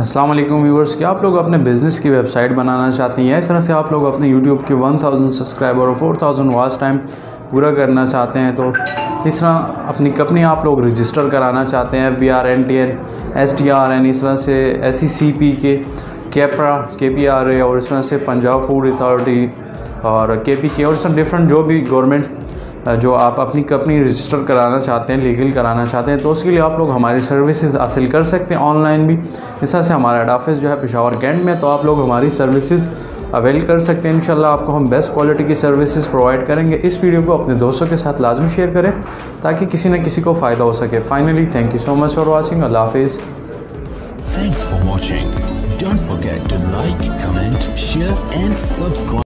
वालेकुम व्यूवर्स क्या आप लोग अपने बिज़नेस की वेबसाइट बनाना चाहते हैं? इस तरह से आप लोग अपने यूट्यूब के 1000 सब्सक्राइबर और 4000 वॉच टाइम पूरा करना चाहते हैं तो इस तरह अपनी कंपनी आप लोग रजिस्टर कराना चाहते हैं B R N T N S T R N इस तरह से एस सी सी पी के कैपरा के पी आर ए और इस तरह से पंजाब फ़ूड अथॉरिटी और के पी के और सब डिफरेंट जो भी गवर्नमेंट जो आप अपनी कंपनी रजिस्टर कराना चाहते हैं लीगल कराना चाहते हैं तो उसके लिए आप लोग हमारी सर्विसेज़ हासिल कर सकते हैं ऑनलाइन भी। इस तरह से हमारा हेड ऑफ़िस जो है पिशावर कैंट में तो आप लोग हमारी सर्विसेज़ अवेल कर सकते हैं। इंशाल्लाह आपको हम बेस्ट क्वालिटी की सर्विसेज़ प्रोवाइड करेंगे। इस वीडियो को अपने दोस्तों के साथ लाजमी शेयर करें, ताकि किसी न किसी को फ़ायदा हो सके। Finally thank you so much for watching अल्लाह हाफिज़। Share and subscribe.